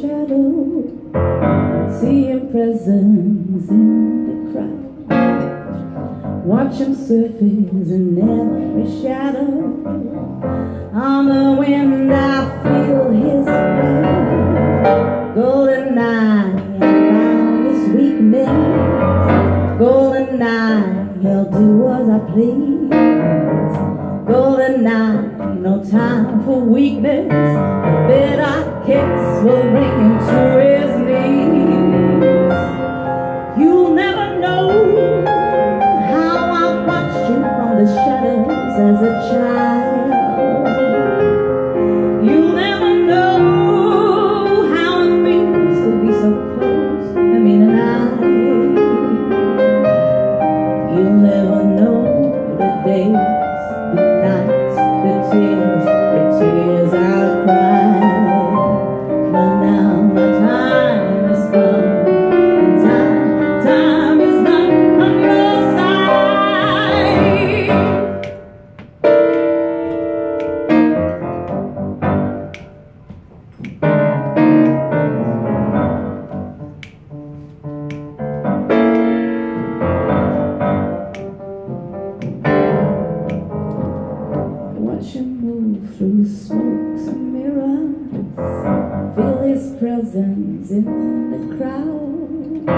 shadow, seeing presence in the crowd. Watch him surface in every shadow. On the wind, I feel his breath. Golden eye, found his weakness. Golden eye, he'll do as I please. Golden eye no time for weakness. A bitter kiss will bring him to his knees. You'll never know how I watched you from the shadows as a child. You'll never know how it feels to be so close. I I. You'll never know the days, the nights his presence in the crowd.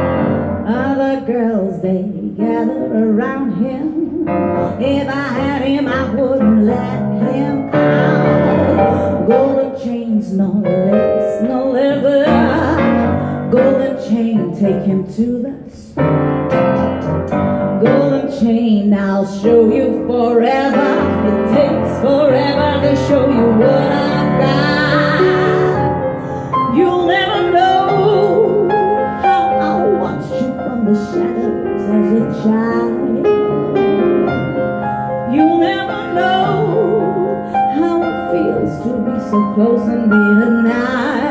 Other girls, they gather around him. If I had him, I wouldn't let him out. Golden chains, no lace, no leather. Golden chain, take him to the spot. Golden chain, I'll show you forever. It takes forever to show you what so close and be the night